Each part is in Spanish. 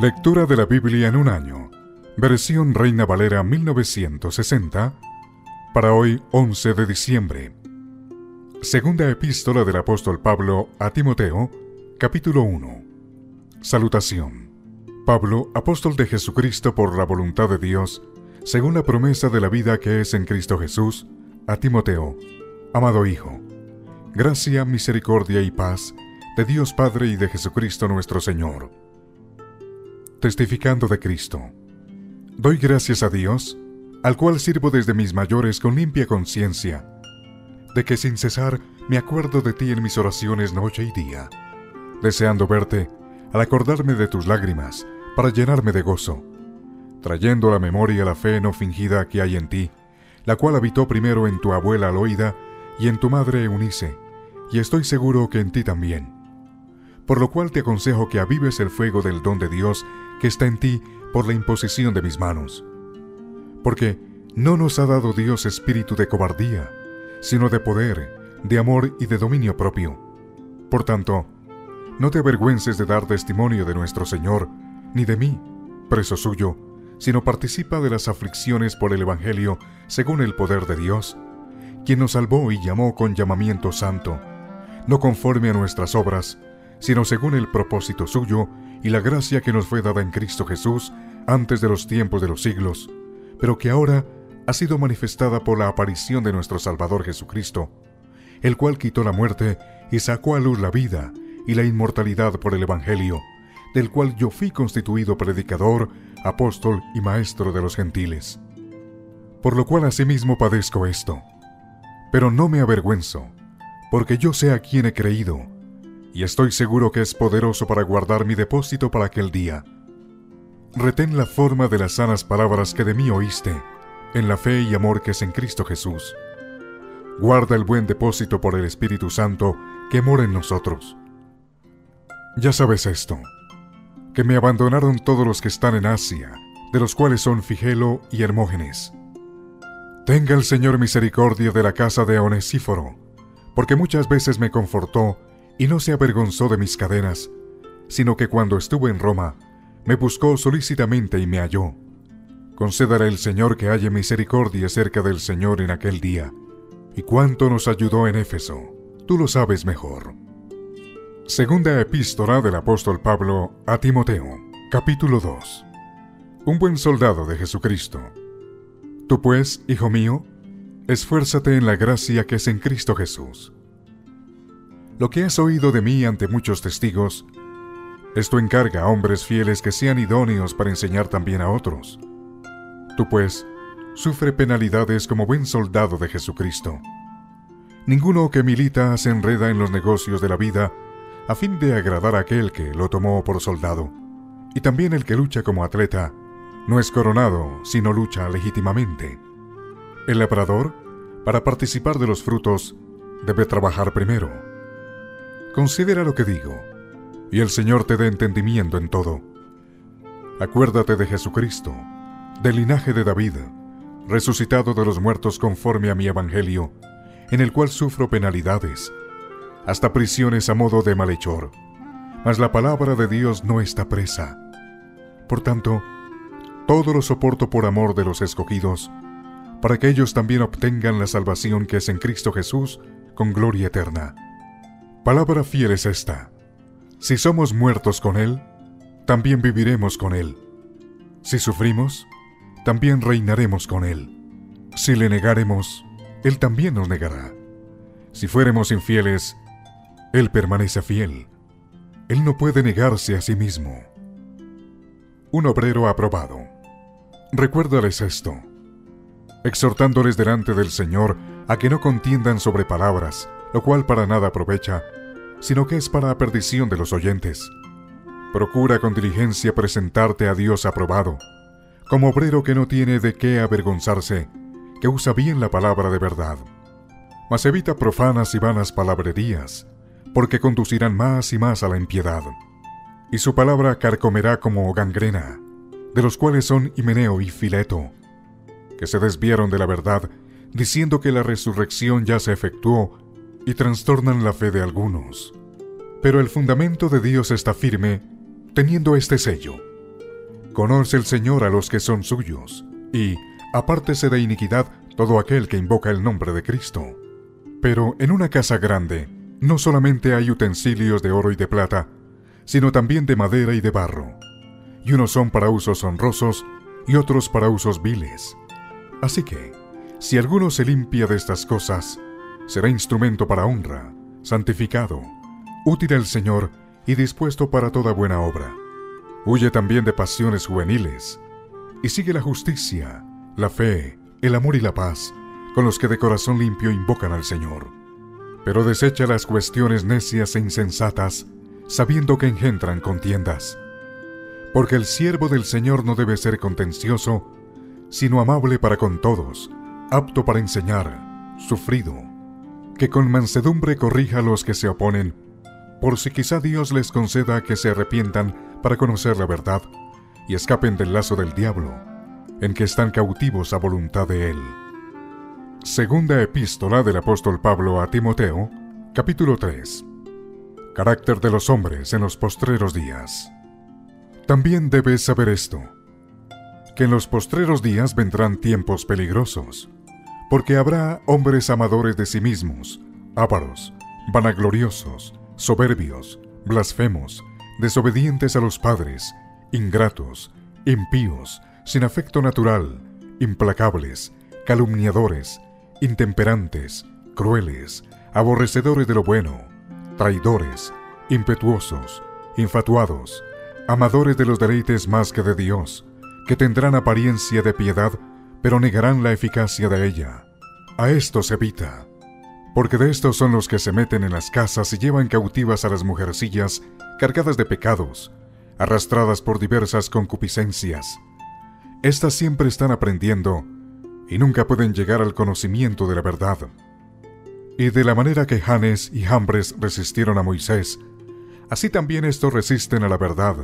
Lectura de la Biblia en un año. Versión Reina Valera 1960. Para hoy 11 de diciembre. Segunda epístola del apóstol Pablo a Timoteo, capítulo 1. Salutación. Pablo, apóstol de Jesucristo por la voluntad de Dios, según la promesa de la vida que es en Cristo Jesús, a Timoteo, amado Hijo. Gracia, misericordia y paz de Dios Padre y de Jesucristo nuestro Señor. Testificando de Cristo. Doy gracias a Dios, al cual sirvo desde mis mayores con limpia conciencia, de que sin cesar me acuerdo de ti en mis oraciones noche y día, deseando verte al acordarme de tus lágrimas para llenarme de gozo, trayendo a la memoria la fe no fingida que hay en ti, la cual habitó primero en tu abuela Loida y en tu madre Eunice, y estoy seguro que en ti también por lo cual te aconsejo que avives el fuego del don de Dios que está en ti por la imposición de mis manos. Porque no nos ha dado Dios espíritu de cobardía, sino de poder, de amor y de dominio propio. Por tanto, no te avergüences de dar testimonio de nuestro Señor, ni de mí, preso suyo, sino participa de las aflicciones por el Evangelio según el poder de Dios, quien nos salvó y llamó con llamamiento santo, no conforme a nuestras obras, sino según el propósito suyo y la gracia que nos fue dada en Cristo Jesús antes de los tiempos de los siglos, pero que ahora ha sido manifestada por la aparición de nuestro Salvador Jesucristo, el cual quitó la muerte y sacó a luz la vida y la inmortalidad por el Evangelio, del cual yo fui constituido predicador, apóstol y maestro de los gentiles. Por lo cual asimismo padezco esto. Pero no me avergüenzo, porque yo sé a quien he creído, y estoy seguro que es poderoso para guardar mi depósito para aquel día. Retén la forma de las sanas palabras que de mí oíste, en la fe y amor que es en Cristo Jesús. Guarda el buen depósito por el Espíritu Santo que mora en nosotros. Ya sabes esto, que me abandonaron todos los que están en Asia, de los cuales son Figelo y Hermógenes. Tenga el Señor misericordia de la casa de Onesíforo, porque muchas veces me confortó y no se avergonzó de mis cadenas, sino que cuando estuve en Roma, me buscó solícitamente y me halló. Concédale el Señor que haya misericordia cerca del Señor en aquel día. Y cuánto nos ayudó en Éfeso, tú lo sabes mejor. Segunda epístola del apóstol Pablo a Timoteo, capítulo 2. Un buen soldado de Jesucristo. Tú pues, hijo mío, esfuérzate en la gracia que es en Cristo Jesús lo que has oído de mí ante muchos testigos, esto encarga a hombres fieles que sean idóneos para enseñar también a otros. Tú pues, sufre penalidades como buen soldado de Jesucristo. Ninguno que milita se enreda en los negocios de la vida a fin de agradar a aquel que lo tomó por soldado. Y también el que lucha como atleta no es coronado, sino lucha legítimamente. El labrador, para participar de los frutos, debe trabajar primero Considera lo que digo, y el Señor te dé entendimiento en todo. Acuérdate de Jesucristo, del linaje de David, resucitado de los muertos conforme a mi Evangelio, en el cual sufro penalidades, hasta prisiones a modo de malhechor. Mas la palabra de Dios no está presa. Por tanto, todo lo soporto por amor de los escogidos, para que ellos también obtengan la salvación que es en Cristo Jesús con gloria eterna. Palabra fiel es esta. Si somos muertos con Él, también viviremos con Él. Si sufrimos, también reinaremos con Él. Si le negaremos, Él también nos negará. Si fuéramos infieles, Él permanece fiel. Él no puede negarse a sí mismo. Un obrero aprobado. Recuérdales esto, exhortándoles delante del Señor a que no contiendan sobre palabras, lo cual para nada aprovecha, sino que es para la perdición de los oyentes. Procura con diligencia presentarte a Dios aprobado, como obrero que no tiene de qué avergonzarse, que usa bien la palabra de verdad. Mas evita profanas y vanas palabrerías, porque conducirán más y más a la impiedad. Y su palabra carcomerá como gangrena, de los cuales son Himeneo y Fileto, que se desviaron de la verdad, diciendo que la resurrección ya se efectuó y trastornan la fe de algunos. Pero el fundamento de Dios está firme, teniendo este sello. Conoce el Señor a los que son suyos, y apártese de iniquidad todo aquel que invoca el nombre de Cristo. Pero en una casa grande, no solamente hay utensilios de oro y de plata, sino también de madera y de barro, y unos son para usos honrosos y otros para usos viles. Así que, si alguno se limpia de estas cosas, será instrumento para honra, santificado, útil al Señor y dispuesto para toda buena obra. Huye también de pasiones juveniles, y sigue la justicia, la fe, el amor y la paz, con los que de corazón limpio invocan al Señor. Pero desecha las cuestiones necias e insensatas, sabiendo que engendran contiendas. Porque el siervo del Señor no debe ser contencioso, sino amable para con todos, apto para enseñar, sufrido, que con mansedumbre corrija a los que se oponen, por si quizá Dios les conceda que se arrepientan para conocer la verdad y escapen del lazo del diablo, en que están cautivos a voluntad de Él. Segunda epístola del apóstol Pablo a Timoteo, capítulo 3. Carácter de los hombres en los postreros días. También debes saber esto, que en los postreros días vendrán tiempos peligrosos, porque habrá hombres amadores de sí mismos, ávaros, vanagloriosos, soberbios, blasfemos, desobedientes a los padres, ingratos, impíos, sin afecto natural, implacables, calumniadores, intemperantes, crueles, aborrecedores de lo bueno, traidores, impetuosos, infatuados, amadores de los deleites más que de Dios, que tendrán apariencia de piedad, pero negarán la eficacia de ella. A estos evita, porque de estos son los que se meten en las casas y llevan cautivas a las mujercillas cargadas de pecados, arrastradas por diversas concupiscencias. Estas siempre están aprendiendo y nunca pueden llegar al conocimiento de la verdad. Y de la manera que Janes y Jambres resistieron a Moisés, así también estos resisten a la verdad,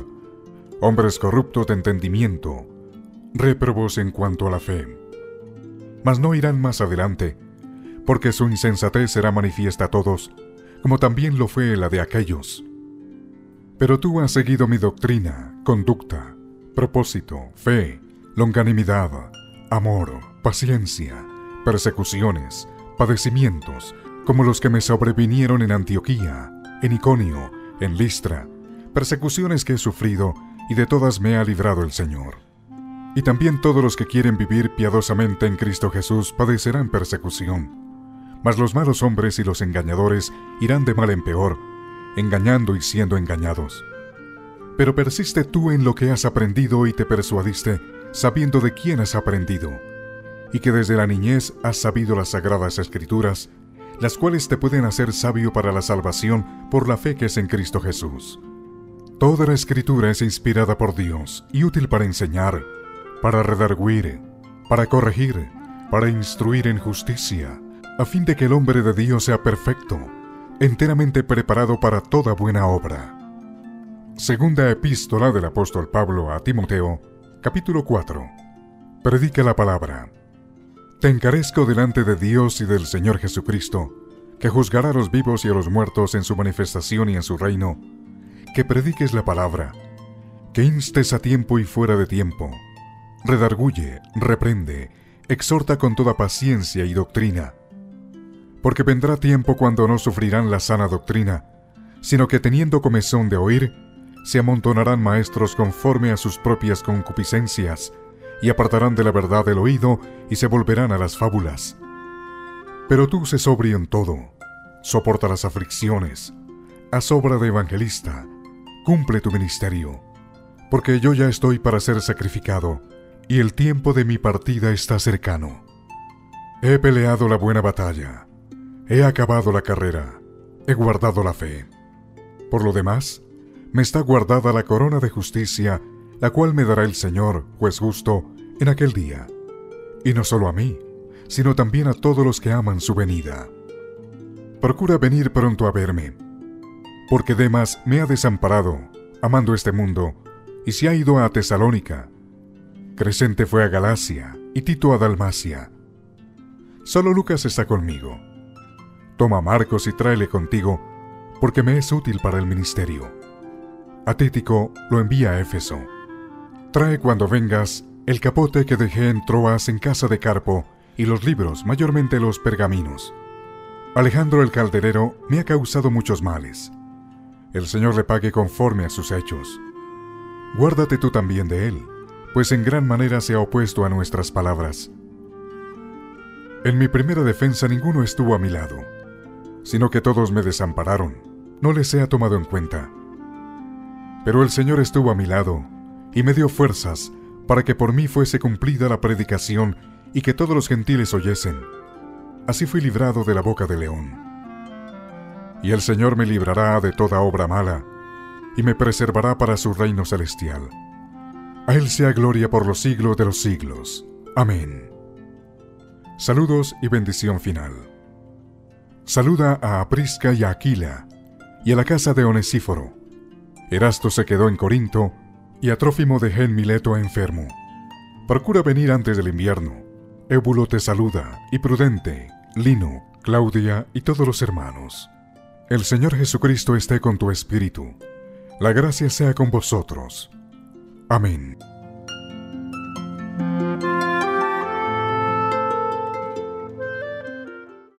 hombres corruptos de entendimiento, réprobos en cuanto a la fe. Mas no irán más adelante, porque su insensatez será manifiesta a todos, como también lo fue la de aquellos. Pero tú has seguido mi doctrina, conducta, propósito, fe, longanimidad, amor, paciencia, persecuciones, padecimientos, como los que me sobrevinieron en Antioquía, en Iconio, en Listra, persecuciones que he sufrido y de todas me ha librado el Señor. Y también todos los que quieren vivir piadosamente en Cristo Jesús padecerán persecución. Mas los malos hombres y los engañadores irán de mal en peor, engañando y siendo engañados. Pero persiste tú en lo que has aprendido y te persuadiste, sabiendo de quién has aprendido, y que desde la niñez has sabido las sagradas escrituras, las cuales te pueden hacer sabio para la salvación por la fe que es en Cristo Jesús. Toda la escritura es inspirada por Dios y útil para enseñar, para redarguir, para corregir, para instruir en justicia, a fin de que el hombre de Dios sea perfecto, enteramente preparado para toda buena obra. Segunda epístola del apóstol Pablo a Timoteo, capítulo 4. Predica la palabra. Te encarezco delante de Dios y del Señor Jesucristo, que juzgará a los vivos y a los muertos en su manifestación y en su reino, que prediques la palabra, que instes a tiempo y fuera de tiempo, redarguye, reprende, exhorta con toda paciencia y doctrina, porque vendrá tiempo cuando no sufrirán la sana doctrina, sino que teniendo comezón de oír, se amontonarán maestros conforme a sus propias concupiscencias, y apartarán de la verdad el oído y se volverán a las fábulas. Pero tú sé sobrio en todo, soporta las aflicciones, haz obra de evangelista, cumple tu ministerio, porque yo ya estoy para ser sacrificado, y el tiempo de mi partida está cercano. He peleado la buena batalla, he acabado la carrera, he guardado la fe. Por lo demás, me está guardada la corona de justicia la cual me dará el Señor, juez justo, en aquel día. Y no solo a mí, sino también a todos los que aman su venida. Procura venir pronto a verme, porque Demas me ha desamparado, amando este mundo, y se ha ido a Tesalónica. Crescente fue a Galacia y Tito a Dalmacia. Solo Lucas está conmigo. Toma Marcos y tráele contigo, porque me es útil para el ministerio. A Títico lo envía a Éfeso Trae cuando vengas el capote que dejé en Troas en casa de Carpo y los libros, mayormente los pergaminos. Alejandro el calderero me ha causado muchos males. El Señor le pague conforme a sus hechos. Guárdate tú también de él, pues en gran manera se ha opuesto a nuestras palabras. En mi primera defensa ninguno estuvo a mi lado, sino que todos me desampararon, no les he tomado en cuenta. Pero el Señor estuvo a mi lado y me dio fuerzas para que por mí fuese cumplida la predicación y que todos los gentiles oyesen. Así fui librado de la boca del león. Y el Señor me librará de toda obra mala, y me preservará para su reino celestial. A Él sea gloria por los siglos de los siglos. Amén. Saludos y bendición final. Saluda a Aprisca y a Aquila, y a la casa de Onesíforo. Erasto se quedó en Corinto, y a Trófimo dejé en Mileto enfermo. Procura venir antes del invierno. Ébulo te saluda, y Prudente, Lino, Claudia y todos los hermanos. El Señor Jesucristo esté con tu espíritu. La gracia sea con vosotros. Amén.